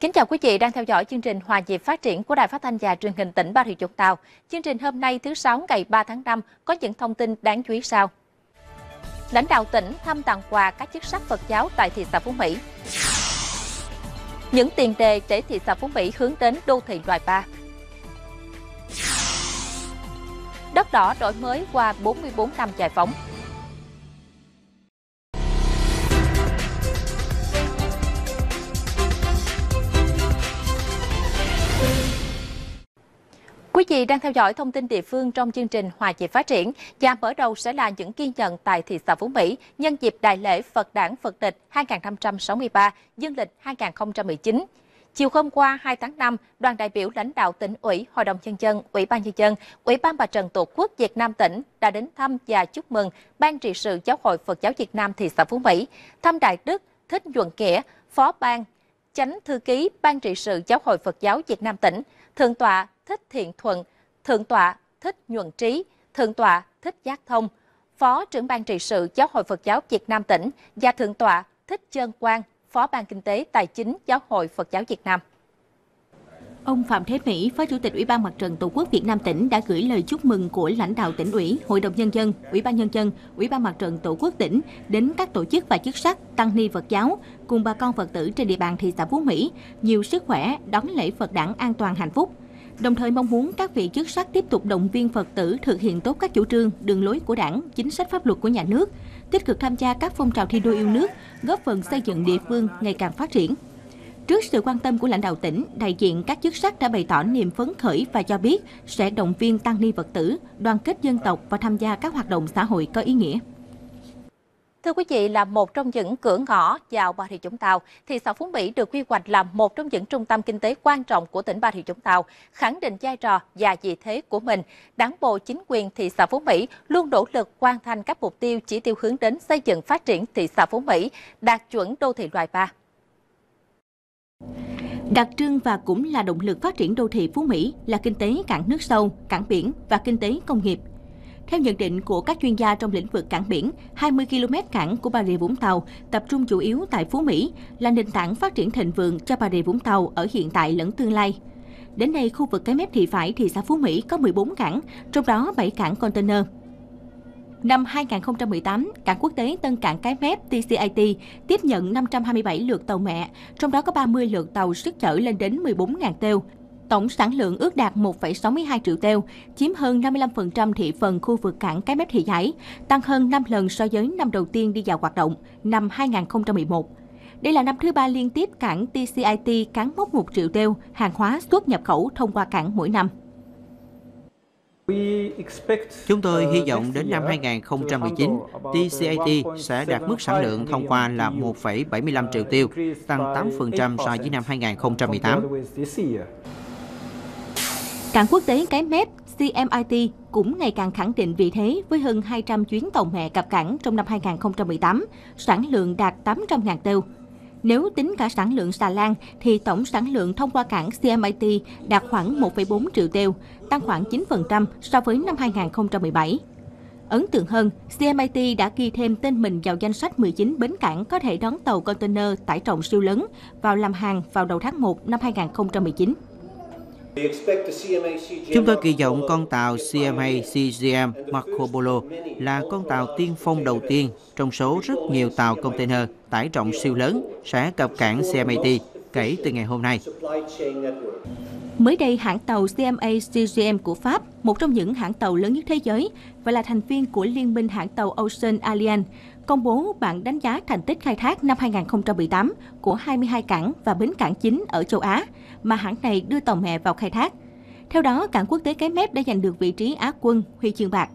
Kính chào quý vị đang theo dõi chương trình Hòa nhịp phát triển của Đài Phát thanh và Truyền hình tỉnh Bà Rịa Vũng Tàu. Chương trình hôm nay thứ sáu ngày 3 tháng 5 có những thông tin đáng chú ý sau. Lãnh đạo tỉnh thăm tặng quà các chức sắc Phật giáo tại thị xã Phú Mỹ. Những tiền đề để thị xã Phú Mỹ hướng đến đô thị loại 3. Đất đỏ đổi mới qua 44 năm giải phóng. Quý vị đang theo dõi thông tin địa phương trong chương trình Hòa chị Phát triển. Và mở đầu sẽ là những ghi nhận tại thị xã Phú Mỹ nhân dịp Đại lễ Phật đản Phật tịch 2563 dương lịch 2019. Chiều hôm qua 2 tháng 5, đoàn đại biểu lãnh đạo tỉnh ủy, Hội đồng Nhân dân, Ủy ban Nhân dân, Ủy ban Mặt trận Tổ quốc Việt Nam tỉnh đã đến thăm và chúc mừng Ban trị sự Giáo hội Phật giáo Việt Nam thị xã Phú Mỹ, thăm Đại Đức Thích Duẩn Nghĩa, Phó Ban, Chánh Thư ký Ban trị sự Giáo hội Phật giáo Việt Nam tỉnh, Thượng tọa Thích Thiện Thuận, Thượng tọa Thích Nhuận Trí, Thượng tọa Thích Giác Thông, Phó trưởng ban trị sự Giáo hội Phật giáo Việt Nam tỉnh và Thượng tọa Thích Trơn Quang, Phó ban Kinh tế Tài chính Giáo hội Phật giáo Việt Nam. Ông Phạm Thế Mỹ, Phó Chủ tịch Ủy ban Mặt trận Tổ quốc Việt Nam tỉnh đã gửi lời chúc mừng của lãnh đạo tỉnh ủy, Hội đồng Nhân dân, Ủy ban Nhân dân, Ủy ban Mặt trận Tổ quốc tỉnh đến các tổ chức và chức sắc, tăng ni Phật giáo cùng bà con Phật tử trên địa bàn thị xã Phú Mỹ nhiều sức khỏe, đón lễ Phật đản an toàn hạnh phúc. Đồng thời mong muốn các vị chức sắc tiếp tục động viên Phật tử thực hiện tốt các chủ trương, đường lối của đảng, chính sách pháp luật của nhà nước, tích cực tham gia các phong trào thi đua yêu nước, góp phần xây dựng địa phương ngày càng phát triển. Trước sự quan tâm của lãnh đạo tỉnh, đại diện các chức sắc đã bày tỏ niềm phấn khởi và cho biết sẽ động viên tăng ni Phật tử, đoàn kết dân tộc và tham gia các hoạt động xã hội có ý nghĩa. Thưa quý vị, là một trong những cửa ngõ vào Bà Rịa Vũng Tàu, thị xã Phú Mỹ được quy hoạch là một trong những trung tâm kinh tế quan trọng của tỉnh Bà Rịa Vũng Tàu, khẳng định vai trò và vị thế của mình. Đảng bộ chính quyền thị xã Phú Mỹ luôn nỗ lực hoàn thành các mục tiêu chỉ tiêu hướng đến xây dựng phát triển thị xã Phú Mỹ đạt chuẩn đô thị loại 3. Đặc trưng và cũng là động lực phát triển đô thị Phú Mỹ là kinh tế cảng nước sâu, cảng biển và kinh tế công nghiệp. Theo nhận định của các chuyên gia trong lĩnh vực cảng biển, 20 km cảng của Bà Rịa Vũng Tàu tập trung chủ yếu tại Phú Mỹ là nền tảng phát triển thịnh vượng cho Bà Rịa Vũng Tàu ở hiện tại lẫn tương lai. Đến nay, khu vực cái mép thị phải thị xã Phú Mỹ có 14 cảng, trong đó 7 cảng container. Năm 2018, cảng quốc tế Tân Cảng Cái Mép TCIT tiếp nhận 527 lượt tàu mẹ, trong đó có 30 lượt tàu sức chở lên đến 14.000 têu. Tổng sản lượng ước đạt 1,62 triệu têu, chiếm hơn 55% thị phần khu vực cảng Cái Mép Thị Giải, tăng hơn 5 lần so với năm đầu tiên đi vào hoạt động, năm 2011. Đây là năm thứ ba liên tiếp cảng TCIT cán mốc 1 triệu têu hàng hóa xuất nhập khẩu thông qua cảng mỗi năm. Chúng tôi hy vọng đến năm 2019, TCIT sẽ đạt mức sản lượng thông qua là 1,75 triệu tiêu, tăng 8% so với năm 2018. Cảng quốc tế Cái Mép CMIT cũng ngày càng khẳng định vị thế với hơn 200 chuyến tàu mẹ cập cảng trong năm 2018, sản lượng đạt 800.000 têu. Nếu tính cả sản lượng xà lan, thì tổng sản lượng thông qua cảng CMIT đạt khoảng 1,4 triệu têu, tăng khoảng 9% so với năm 2017. Ấn tượng hơn, CMIT đã ghi thêm tên mình vào danh sách 19 bến cảng có thể đón tàu container tải trọng siêu lớn vào làm hàng vào đầu tháng 1 năm 2019. Chúng tôi kỳ vọng con tàu CMA CGM Marco Polo là con tàu tiên phong đầu tiên trong số rất nhiều tàu container tải trọng siêu lớn sẽ cập cảng CMAT kể từ ngày hôm nay. Mới đây, hãng tàu CMA CGM của Pháp, một trong những hãng tàu lớn nhất thế giới và là thành viên của Liên minh hãng tàu Ocean Alliance, công bố bảng đánh giá thành tích khai thác năm 2018 của 22 cảng và bến cảng chính ở châu Á mà hãng này đưa tàu mẹ vào khai thác. Theo đó, cảng quốc tế Cái Mép đã giành được vị trí Á quân, huy chương bạc.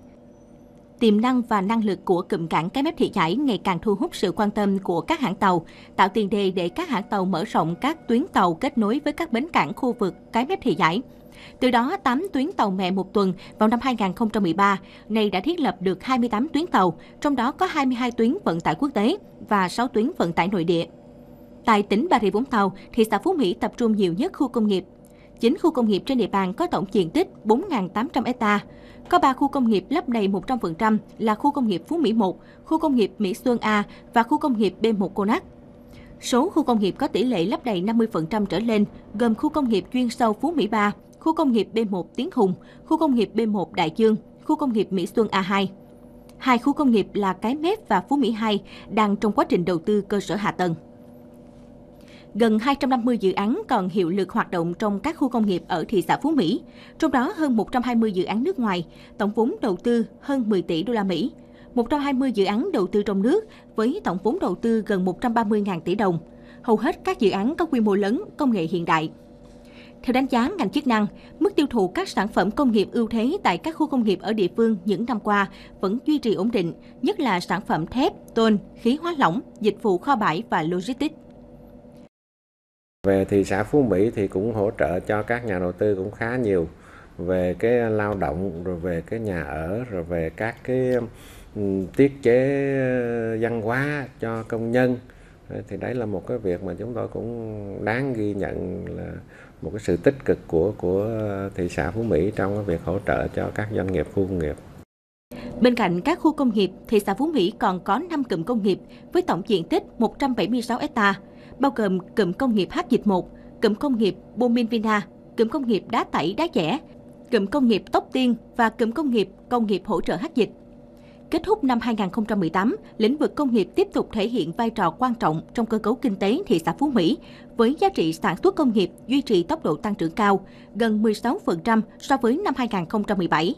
Tiềm năng và năng lực của cụm cảng Cái Mép Thị Giải ngày càng thu hút sự quan tâm của các hãng tàu, tạo tiền đề để các hãng tàu mở rộng các tuyến tàu kết nối với các bến cảng khu vực Cái Mép Thị Giải. Từ đó, 8 tuyến tàu mẹ một tuần vào năm 2013, nay đã thiết lập được 28 tuyến tàu, trong đó có 22 tuyến vận tải quốc tế và 6 tuyến vận tải nội địa. Tại tỉnh Bà Rịa Vũng Tàu, thị xã Phú Mỹ tập trung nhiều nhất khu công nghiệp. Chính khu công nghiệp trên địa bàn có tổng diện tích 4.800 hecta. Có 3 khu công nghiệp lấp đầy 100% là khu công nghiệp Phú Mỹ 1, khu công nghiệp Mỹ Xuân A và khu công nghiệp B1 Cô Nắc. Số khu công nghiệp có tỷ lệ lấp đầy 50% trở lên gồm khu công nghiệp chuyên sâu Phú Mỹ 3, khu công nghiệp B1 Tiến Hùng, khu công nghiệp B1 Đại Dương, khu công nghiệp Mỹ Xuân A2. Hai khu công nghiệp là Cái Mép và Phú Mỹ 2 đang trong quá trình đầu tư cơ sở hạ tầng. Gần 250 dự án còn hiệu lực hoạt động trong các khu công nghiệp ở thị xã Phú Mỹ, trong đó hơn 120 dự án nước ngoài, tổng vốn đầu tư hơn 10 tỷ đô la Mỹ. 120 dự án đầu tư trong nước với tổng vốn đầu tư gần 130.000 tỷ đồng. Hầu hết các dự án có quy mô lớn, công nghệ hiện đại. Theo đánh giá ngành chức năng, mức tiêu thụ các sản phẩm công nghiệp ưu thế tại các khu công nghiệp ở địa phương những năm qua vẫn duy trì ổn định, nhất là sản phẩm thép, tôn, khí hóa lỏng, dịch vụ kho bãi và logistics. Về thị xã Phú Mỹ thì cũng hỗ trợ cho các nhà đầu tư cũng khá nhiều về cái lao động rồi về cái nhà ở rồi về các cái ừ, tiết chế văn hóa cho công nhân thì đấy là một cái việc mà chúng tôi cũng đáng ghi nhận là một cái sự tích cực của của thị xã Phú Mỹ trong cái việc hỗ trợ cho các doanh nghiệp khu công nghiệp. Bên cạnh các khu công nghiệp, thị xã Phú Mỹ còn có 5 cụm công nghiệp với tổng diện tích 176 hecta, bao gồm cụm công nghiệp H Dịch 1, cụm công nghiệp Bomin Vina, cụm công nghiệp đá tẩy đá chẻ, cụm công nghiệp Tốc Tiên và cụm công nghiệp công nghiệp hỗ trợ H Dịch. Kết thúc năm 2018, lĩnh vực công nghiệp tiếp tục thể hiện vai trò quan trọng trong cơ cấu kinh tế thị xã Phú Mỹ, với giá trị sản xuất công nghiệp duy trì tốc độ tăng trưởng cao, gần 16% so với năm 2017.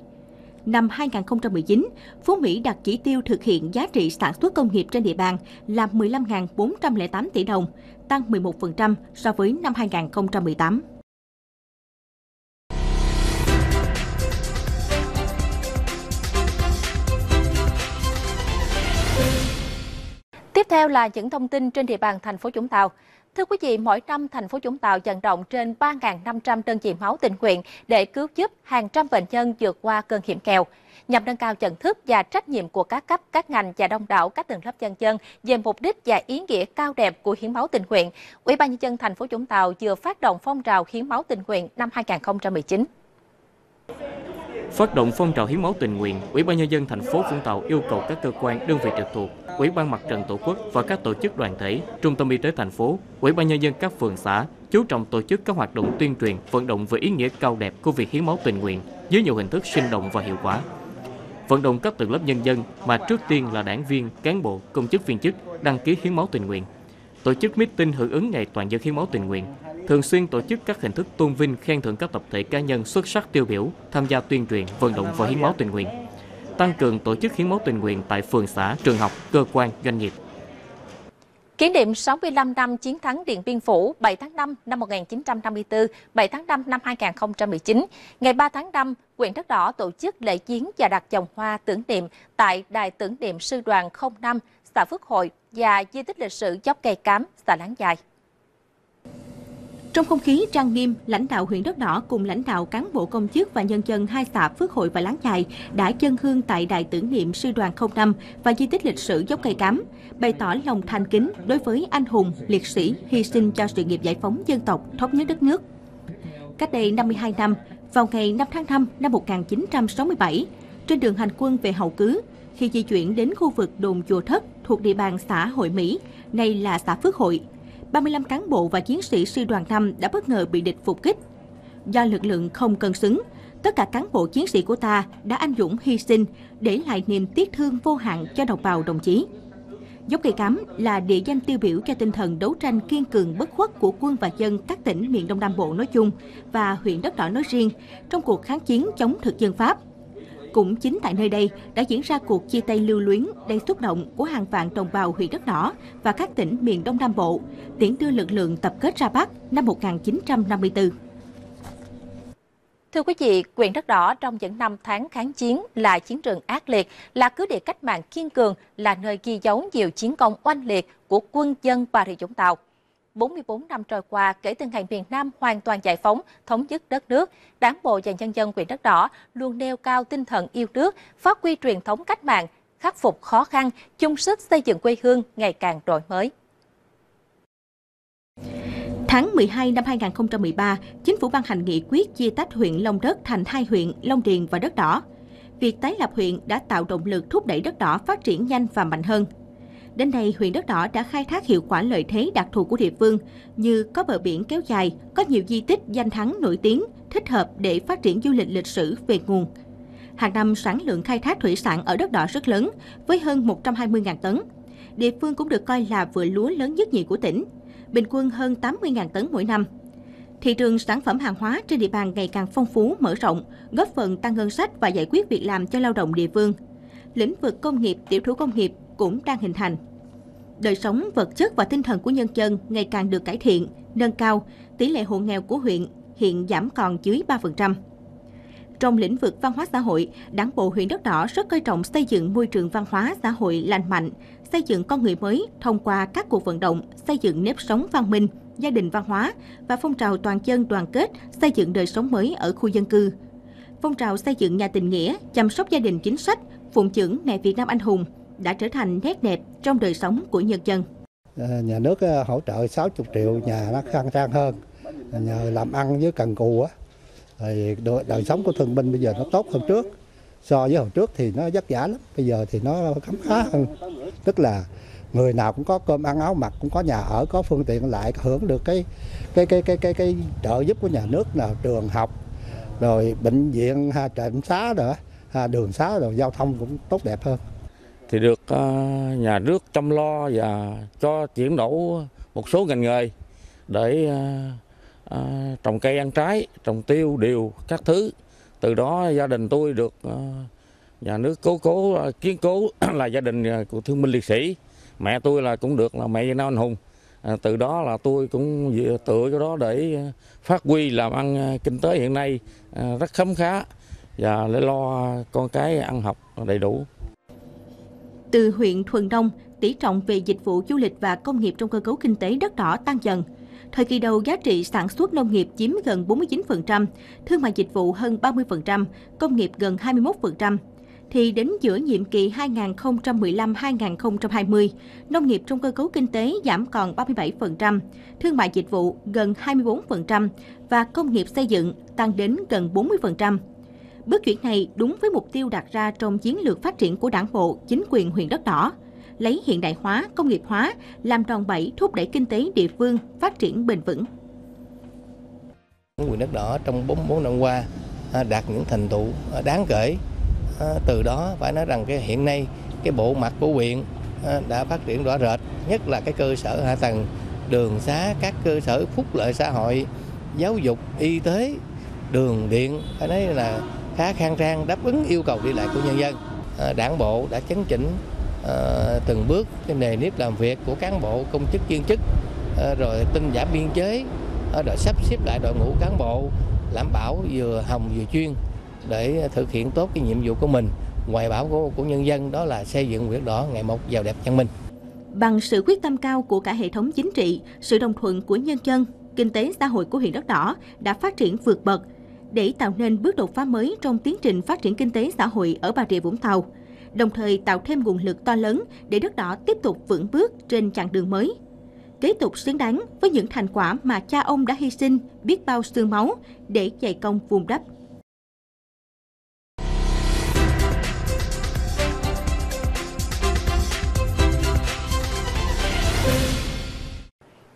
Năm 2019, Phú Mỹ đặt chỉ tiêu thực hiện giá trị sản xuất công nghiệp trên địa bàn là 15.408 tỷ đồng, tăng 11% so với năm 2018. Theo là những thông tin trên địa bàn thành phố Vũng Tàu. Thưa quý vị, mỗi năm thành phố Vũng Tàu vận động trên 3.500 đơn vị máu tình nguyện để cứu giúp hàng trăm bệnh nhân vượt qua cơn hiểm nghèo. Nhằm nâng cao nhận thức và trách nhiệm của các cấp, các ngành và đông đảo các tầng lớp nhân dân về mục đích và ý nghĩa cao đẹp của hiến máu tình nguyện, Ủy ban nhân dân thành phố Vũng Tàu vừa phát động phong trào hiến máu tình nguyện năm 2019. Phát động phong trào hiến máu tình nguyện, Ủy ban nhân dân thành phố Vũng Tàu yêu cầu các cơ quan, đơn vị trực thuộc, Ủy ban Mặt trận Tổ quốc và các tổ chức đoàn thể, Trung tâm y tế thành phố, Ủy ban nhân dân các phường xã chú trọng tổ chức các hoạt động tuyên truyền, vận động về ý nghĩa cao đẹp của việc hiến máu tình nguyện dưới nhiều hình thức sinh động và hiệu quả. Vận động các tầng lớp nhân dân mà trước tiên là đảng viên, cán bộ, công chức viên chức đăng ký hiến máu tình nguyện. Tổ chức meeting hưởng ứng ngày toàn dân hiến máu tình nguyện, thường xuyên tổ chức các hình thức tôn vinh khen thưởng các tập thể cá nhân xuất sắc tiêu biểu tham gia tuyên truyền vận động và hiến máu tình nguyện tăng cường tổ chức hiến máu tình nguyện tại phường xã, trường học, cơ quan, doanh nghiệp. Kỷ niệm 65 năm chiến thắng Điện Biên Phủ 7 tháng 5 năm 1954, 7 tháng 5 năm 2019, ngày 3 tháng 5, huyện Đất Đỏ tổ chức lễ chiến và đặt vòng hoa tưởng niệm tại Đài tưởng niệm Sư đoàn 05, xã Phước Hội và di tích lịch sử dốc cây cám, xã Láng Dài. Trong không khí trang nghiêm, lãnh đạo huyện Đất Đỏ cùng lãnh đạo cán bộ công chức và nhân dân hai xã Phước Hội và Láng Chài đã dân hương tại đài tưởng niệm sư đoàn 05 và di tích lịch sử dốc cây cám, bày tỏ lòng thành kính đối với anh hùng, liệt sĩ hy sinh cho sự nghiệp giải phóng dân tộc, thống nhất đất nước. Cách đây 52 năm, vào ngày 5 tháng 5 năm 1967, trên đường hành quân về Hậu Cứ, khi di chuyển đến khu vực đồn chùa Thất thuộc địa bàn xã Hội Mỹ, nay là xã Phước Hội, 35 cán bộ và chiến sĩ sư đoàn 5 đã bất ngờ bị địch phục kích. Do lực lượng không cân xứng, tất cả cán bộ chiến sĩ của ta đã anh dũng hy sinh để lại niềm tiếc thương vô hạn cho đồng bào đồng chí. Dốc cây cám là địa danh tiêu biểu cho tinh thần đấu tranh kiên cường bất khuất của quân và dân các tỉnh miền Đông Nam Bộ nói chung và huyện Đất Đỏ nói riêng trong cuộc kháng chiến chống thực dân Pháp – cũng chính tại nơi đây đã diễn ra cuộc chia tay lưu luyến đầy xúc động của hàng vạn đồng bào huyện Đất Đỏ và các tỉnh miền Đông Nam Bộ, tiễn đưa lực lượng tập kết ra Bắc năm 1954. Thưa quý vị, quyền đất đỏ trong những năm tháng kháng chiến là chiến trường ác liệt, là cứ địa cách mạng kiên cường, là nơi ghi dấu nhiều chiến công oanh liệt của quân dân Bà Rịa Vũng Tàu. 44 năm trôi qua kể từ ngày miền Nam hoàn toàn giải phóng, thống nhất đất nước, Đảng bộ và nhân dân huyện Đất Đỏ luôn nêu cao tinh thần yêu nước, phát huy truyền thống cách mạng, khắc phục khó khăn, chung sức xây dựng quê hương ngày càng đổi mới. Tháng 12 năm 2013, Chính phủ ban hành nghị quyết chia tách huyện Long Đất thành hai huyện Long Điền và Đất Đỏ. Việc tái lập huyện đã tạo động lực thúc đẩy Đất Đỏ phát triển nhanh và mạnh hơn. Đến nay, huyện Đất Đỏ đã khai thác hiệu quả lợi thế đặc thù của địa phương như có bờ biển kéo dài, có nhiều di tích danh thắng nổi tiếng, thích hợp để phát triển du lịch lịch sử về nguồn. Hàng năm, sản lượng khai thác thủy sản ở Đất Đỏ rất lớn, với hơn 120.000 tấn. Địa phương cũng được coi là vựa lúa lớn nhất nhì của tỉnh, bình quân hơn 80.000 tấn mỗi năm. Thị trường sản phẩm hàng hóa trên địa bàn ngày càng phong phú, mở rộng, góp phần tăng ngân sách và giải quyết việc làm cho lao động địa phương. Lĩnh vực công nghiệp, tiểu thủ công nghiệp cũng đang hình thành. Đời sống vật chất và tinh thần của nhân dân ngày càng được cải thiện, nâng cao, tỷ lệ hộ nghèo của huyện hiện giảm còn dưới 3%. Trong lĩnh vực văn hóa xã hội, Đảng bộ huyện Đất Đỏ rất coi trọng xây dựng môi trường văn hóa xã hội lành mạnh, xây dựng con người mới thông qua các cuộc vận động, xây dựng nếp sống văn minh, gia đình văn hóa và phong trào toàn dân đoàn kết xây dựng đời sống mới ở khu dân cư. Phong trào xây dựng nhà tình nghĩa, chăm sóc gia đình chính sách, phụng dưỡng mẹ Việt Nam anh hùng đã trở thành nét đẹp trong đời sống của nhân dân. Ờ, nhà nước ờ, hỗ trợ 60 triệu nhà nó khang trang hơn, nhờ làm ăn với cần cù á, thì đời sống của thương binh bây giờ nó tốt hơn trước. So với hồi trước thì nó vất vả lắm bây giờ thì nó khấm khá hơn. Tức là người nào cũng có cơm ăn áo mặc cũng có nhà ở có phương tiện lại hưởng được cái cái cái cái cái cái trợ giúp của nhà nước là trường học rồi bệnh viện ha trạm xá rồi ha, đường xá rồi giao thông cũng tốt đẹp hơn thì được ờ, nhà nước chăm lo và cho chuyển đổi một số ngành nghề để ờ, ờ, trồng cây ăn trái, trồng tiêu, điều các thứ. Từ đó gia đình tôi được nhà nước cố cố kiến cố là gia đình của thương binh liệt sĩ. Mẹ tôi là cũng được là mẹ Việt Nam anh hùng. À, từ đó là tôi cũng tựa cái đó để phát huy làm ăn kinh tế hiện nay rất khấm khá và để lo con cái ăn học đầy đủ. Từ huyện Thuần Đông, tỷ trọng về dịch vụ du lịch và công nghiệp trong cơ cấu kinh tế đất đỏ tăng dần. Thời kỳ đầu, giá trị sản xuất nông nghiệp chiếm gần 49%, thương mại dịch vụ hơn 30%, công nghiệp gần 21%. Thì đến giữa nhiệm kỳ 2015-2020, nông nghiệp trong cơ cấu kinh tế giảm còn 37%, thương mại dịch vụ gần 24% và công nghiệp xây dựng tăng đến gần 40%. Bước chuyển này đúng với mục tiêu đặt ra trong chiến lược phát triển của đảng bộ, chính quyền huyện Đất Đỏ – lấy hiện đại hóa, công nghiệp hóa, làm đòn bẩy thúc đẩy kinh tế địa phương phát triển bền vững. huyện đất đỏ trong 44 năm qua à, đạt những thành tựu à, đáng kể. À, từ đó phải nói rằng cái hiện nay cái bộ mặt của huyện đã phát triển rõ rệt, nhất là cái cơ sở hạ tầng đường xá, các cơ sở phúc lợi xã hội, giáo dục, y tế, đường điện phải nói là khá khang trang đáp ứng yêu cầu đi lại của nhân dân. À, đảng bộ đã chấn chỉnh à, từng bước cái nề nếp làm việc của cán bộ công chức viên chức à, rồi tinh giảm biên chế rồi sắp xếp lại đội ngũ cán bộ đảm bảo vừa hồng vừa chuyên để thực hiện tốt cái nhiệm vụ của mình. Ngoài bảo của, của nhân dân đó là xây dựng huyện đỏ ngày một giàu đẹp văn minh. Bằng sự quyết tâm cao của cả hệ thống chính trị sự đồng thuận của nhân dân kinh tế xã hội của huyện đất đỏ đã phát triển vượt bậc để tạo nên bước đột phá mới trong tiến trình phát triển kinh tế xã hội ở Bà Rịa Vũng Tàu, đồng thời tạo thêm nguồn lực to lớn để đất đỏ tiếp tục vững bước trên chặng đường mới. Kế tục xứng đáng với những thành quả mà cha ông đã hy sinh biết bao xương máu để dày công vùng đắp.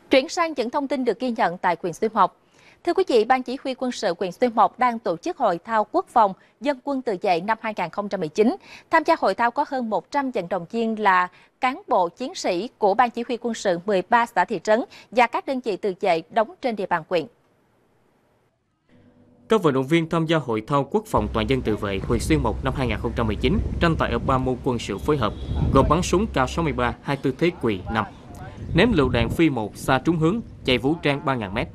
Chuyển sang những thông tin được ghi nhận tại quyền Xuyên học. Thưa quý vị, Ban Chỉ huy quân sự quyền Xuyên Mộc đang tổ chức hội thao quốc phòng dân quân tự vệ năm 2019. Tham gia hội thao có hơn 100 vận động viên là cán bộ chiến sĩ của Ban Chỉ huy quân sự 13 xã thị trấn và các đơn vị tự vệ đóng trên địa bàn huyện. Các vận động viên tham gia hội thao quốc phòng toàn dân tự vệ huyện Xuyên Mộc năm 2019 tranh tài ở ba môn quân sự phối hợp, gồm bắn súng K63 24 thế quỳ 5, ném lựu đạn phi một xa trúng hướng, chạy vũ trang 3.000m,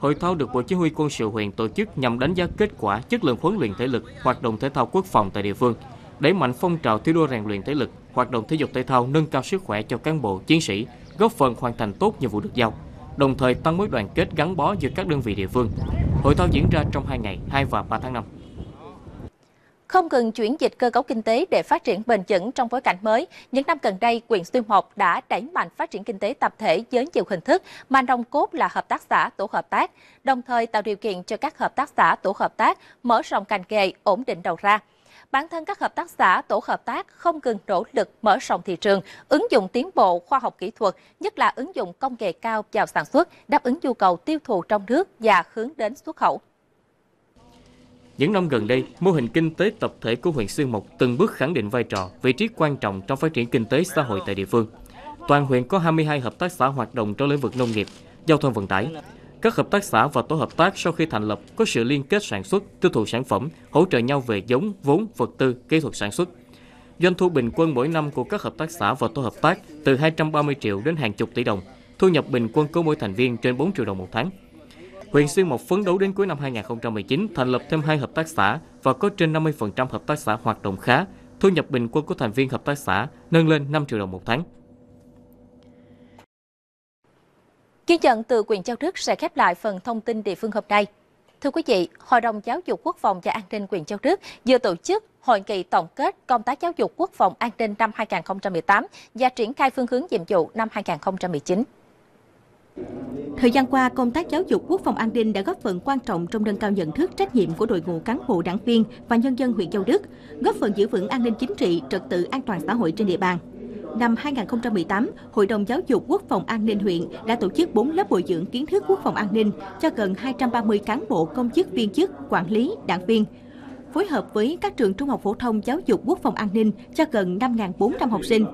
Hội thao được Bộ Chỉ huy quân sự huyện tổ chức nhằm đánh giá kết quả chất lượng huấn luyện thể lực, hoạt động thể thao quốc phòng tại địa phương, đẩy mạnh phong trào thi đua rèn luyện thể lực, hoạt động thể dục thể thao nâng cao sức khỏe cho cán bộ, chiến sĩ, góp phần hoàn thành tốt nhiệm vụ được giao, đồng thời tăng mối đoàn kết gắn bó giữa các đơn vị địa phương. Hội thao diễn ra trong 2 ngày, 2 và 3 tháng 5. Không cần chuyển dịch cơ cấu kinh tế để phát triển bền vững trong bối cảnh mới, những năm gần đây, huyện Xuyên Mộc đã đẩy mạnh phát triển kinh tế tập thể với nhiều hình thức, mà nòng cốt là hợp tác xã, tổ hợp tác, đồng thời tạo điều kiện cho các hợp tác xã, tổ hợp tác mở rộng ngành nghề, ổn định đầu ra bản thân các hợp tác xã, tổ hợp tác không ngừng nỗ lực mở rộng thị trường, ứng dụng tiến bộ khoa học kỹ thuật, nhất là ứng dụng công nghệ cao vào sản xuất, đáp ứng nhu cầu tiêu thụ trong nước và hướng đến xuất khẩu. Những năm gần đây, mô hình kinh tế tập thể của huyện Xuyên Mộc từng bước khẳng định vai trò, vị trí quan trọng trong phát triển kinh tế xã hội tại địa phương. Toàn huyện có 22 hợp tác xã hoạt động trong lĩnh vực nông nghiệp, giao thông vận tải. Các hợp tác xã và tổ hợp tác sau khi thành lập có sự liên kết sản xuất, tiêu thụ sản phẩm, hỗ trợ nhau về giống, vốn, vật tư, kỹ thuật sản xuất. Doanh thu bình quân mỗi năm của các hợp tác xã và tổ hợp tác từ 230 triệu đến hàng chục tỷ đồng, thu nhập bình quân của mỗi thành viên trên 4 triệu đồng một tháng. Huyện Xuyên Mộc phấn đấu đến cuối năm 2019 thành lập thêm hai hợp tác xã và có trên 50% hợp tác xã hoạt động khá, thu nhập bình quân của thành viên hợp tác xã nâng lên 5 triệu đồng một tháng. Ghi nhận từ quyền Châu Đức sẽ khép lại phần thông tin địa phương hôm nay. Thưa quý vị, Hội đồng Giáo dục Quốc phòng và An ninh quyền Châu Đức vừa tổ chức hội nghị tổng kết công tác giáo dục quốc phòng an ninh năm 2018 và triển khai phương hướng nhiệm vụ năm 2019. Thời gian qua, công tác giáo dục quốc phòng an ninh đã góp phần quan trọng trong nâng cao nhận thức trách nhiệm của đội ngũ cán bộ đảng viên và nhân dân huyện Châu Đức, góp phần giữ vững an ninh chính trị, trật tự an toàn xã hội trên địa bàn. Năm 2018, Hội đồng Giáo dục Quốc phòng An ninh huyện đã tổ chức 4 lớp bồi dưỡng kiến thức quốc phòng an ninh cho gần 230 cán bộ công chức viên chức, quản lý, đảng viên, phối hợp với các trường trung học phổ thông giáo dục quốc phòng an ninh cho gần 5.400 học sinh,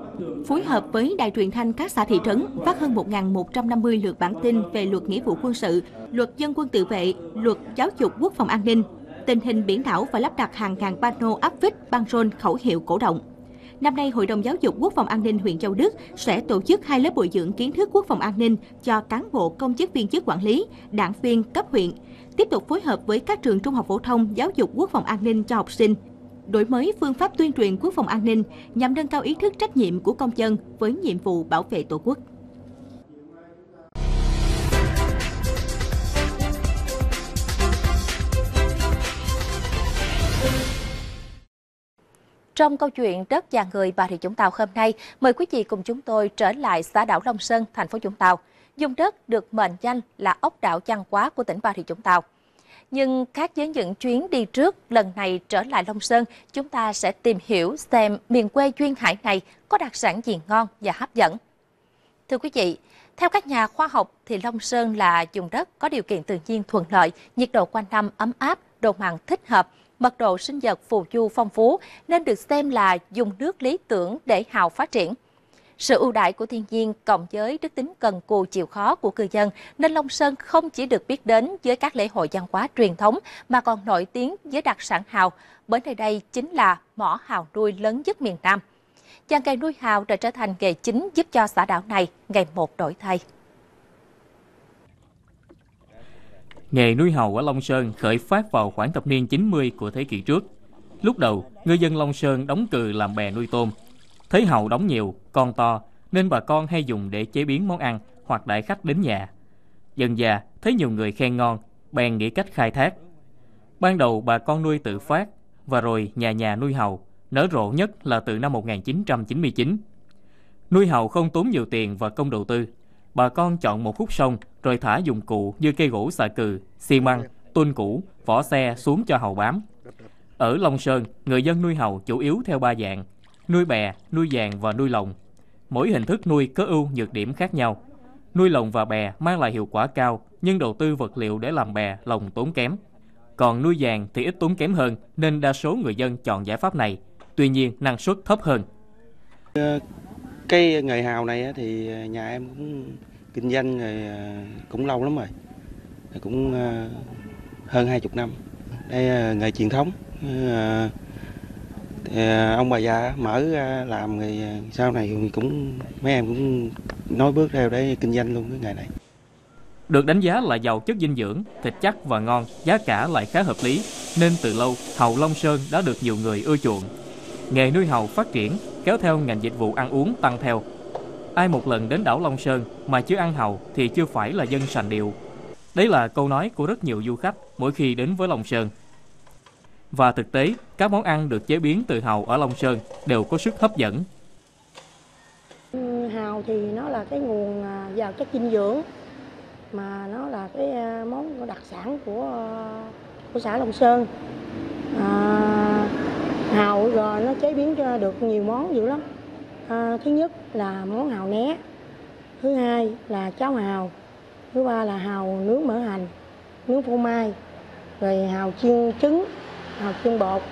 phối hợp với đài truyền thanh các xã thị trấn phát hơn 1.150 lượt bản tin về luật nghĩa vụ quân sự, luật dân quân tự vệ, luật giáo dục quốc phòng an ninh, tình hình biển đảo và lắp đặt hàng ngàn pano áp vích, băng rôn, khẩu hiệu cổ động. Năm nay, Hội đồng Giáo dục Quốc phòng An ninh huyện Châu Đức sẽ tổ chức hai lớp bồi dưỡng kiến thức quốc phòng an ninh cho cán bộ công chức viên chức quản lý, đảng viên cấp huyện, tiếp tục phối hợp với các trường trung học phổ thông giáo dục quốc phòng an ninh cho học sinh, đổi mới phương pháp tuyên truyền quốc phòng an ninh nhằm nâng cao ý thức trách nhiệm của công dân với nhiệm vụ bảo vệ Tổ quốc. Trong câu chuyện đất và người Bà Rịa Vũng Tàu hôm nay, mời quý vị cùng chúng tôi trở lại xã đảo Long Sơn, thành phố Vũng Tàu. dùng đất được mệnh danh là ốc đảo văn hóa của tỉnh Bà Rịa Vũng Tàu. Nhưng khác với những chuyến đi trước, lần này trở lại Long Sơn, chúng ta sẽ tìm hiểu xem miền quê duyên hải này có đặc sản gì ngon và hấp dẫn. Thưa quý vị, theo các nhà khoa học thì Long Sơn là vùng đất có điều kiện tự nhiên thuận lợi, nhiệt độ quanh năm ấm áp, độ mặn thích hợp, mật độ sinh vật phù du phong phú nên được xem là dùng nước lý tưởng để hào phát triển. Sự ưu đại của thiên nhiên cộng với đức tính cần cù chịu khó của cư dân nên Long Sơn không chỉ được biết đến với các lễ hội văn hóa truyền thống mà còn nổi tiếng với đặc sản hào, bởi nơi đây chính là mỏ hào nuôi lớn nhất miền Nam. Chàng cây nuôi hào đã trở thành nghề chính giúp cho xã đảo này ngày một đổi thay. Nghề nuôi hầu ở Long Sơn khởi phát vào khoảng thập niên 90 của thế kỷ trước. Lúc đầu, người dân Long Sơn đóng cừ làm bè nuôi tôm. Thấy hầu đóng nhiều, con to, nên bà con hay dùng để chế biến món ăn hoặc đại khách đến nhà. Dần già, thấy nhiều người khen ngon, bèn nghĩ cách khai thác. Ban đầu bà con nuôi tự phát, và rồi nhà nhà nuôi hầu, nở rộ nhất là từ năm 1999. Nuôi hầu không tốn nhiều tiền và công đầu tư. Bà con chọn một khúc sông rồi thả dụng cụ như cây gỗ xà cừ, xi măng, tôn cũ, vỏ xe xuống cho hầu bám. Ở Long Sơn, người dân nuôi hầu chủ yếu theo ba dạng, nuôi bè, nuôi vàng và nuôi lồng. Mỗi hình thức nuôi có ưu nhược điểm khác nhau. Nuôi lồng và bè mang lại hiệu quả cao, nhưng đầu tư vật liệu để làm bè, lồng tốn kém. Còn nuôi vàng thì ít tốn kém hơn, nên đa số người dân chọn giải pháp này. Tuy nhiên, năng suất thấp hơn. Cái nghề hào này thì ờ, nhà em cũng kinh doanh rồi ờ, cũng lâu lắm rồi. Cũng ờ, hơn hai chục năm. Đây là nghề truyền thống. Thì ông bà già mở ra làm thì sau này cũng mấy em cũng nói bước theo để kinh doanh luôn cái nghề này. Được đánh giá là giàu chất dinh dưỡng, thịt chắc và ngon, giá cả lại khá hợp lý, nên từ lâu hàu Long Sơn đã được nhiều người ưa chuộng. Nghề nuôi hàu phát triển, kéo theo ngành dịch vụ ăn uống tăng theo, Ai một lần đến đảo Long Sơn mà chưa ăn hàu thì chưa phải là dân sành điệu. Đấy là câu nói của rất nhiều du khách mỗi khi đến với Long Sơn. Và thực tế, các món ăn được chế biến từ hàu ở Long Sơn đều có sức hấp dẫn. Hàu thì nó là cái nguồn vào giàu chất dinh dưỡng mà nó là cái à, món đặc sản của à, của xã Long Sơn. À, hàu rồi nó chế biến cho được nhiều món dữ lắm. À, thứ nhất là món hàu né, thứ hai là cháo hàu, thứ ba là hàu nướng mỡ hành, nướng phô mai, rồi hàu chiên trứng, hàu chiên bột.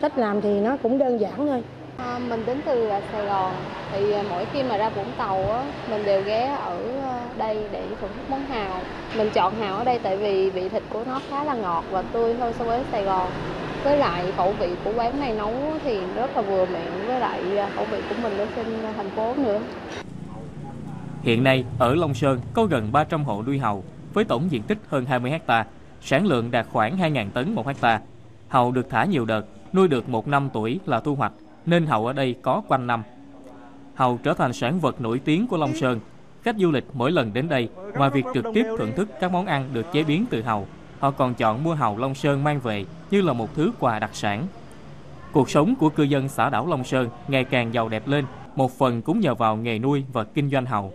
Cách làm thì nó cũng đơn giản thôi. À, mình đến từ à, Sài Gòn thì à, mỗi khi mà ra Vũng Tàu á, mình đều ghé ở à, đây để thưởng thức món hào. Mình chọn hào ở đây tại vì vị thịt của nó khá là ngọt và tươi hơn so với Sài Gòn. Với lại khẩu vị của quán này nấu thì rất là vừa miệng với lại à, khẩu vị của mình ở trên thành phố nữa. Hiện nay ở Long Sơn có gần 300 hộ nuôi hàu với tổng diện tích hơn 20 hecta, sản lượng đạt khoảng 2.000 tấn một hecta. Hàu được thả nhiều đợt, nuôi được một năm tuổi là thu hoạch, nên hàu ở đây có quanh năm. Hàu trở thành sản vật nổi tiếng của Long Sơn. Khách du lịch mỗi lần đến đây, ngoài việc trực tiếp thưởng thức các món ăn được chế biến từ hàu, họ còn chọn mua hàu Long Sơn mang về như là một thứ quà đặc sản. Cuộc sống của cư dân xã đảo Long Sơn ngày càng giàu đẹp lên, một phần cũng nhờ vào nghề nuôi và kinh doanh hàu.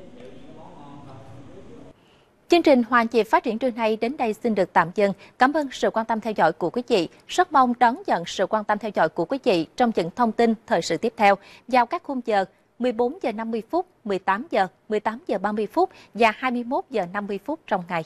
Chương trình Hoàn Chị phát triển trưa nay đến đây xin được tạm dừng. Cảm ơn sự quan tâm theo dõi của quý vị. Rất mong đón nhận sự quan tâm theo dõi của quý vị trong những thông tin thời sự tiếp theo vào các khung giờ 14 giờ 50 phút, 18 giờ, 18 giờ 30 phút và 21 giờ 50 phút trong ngày.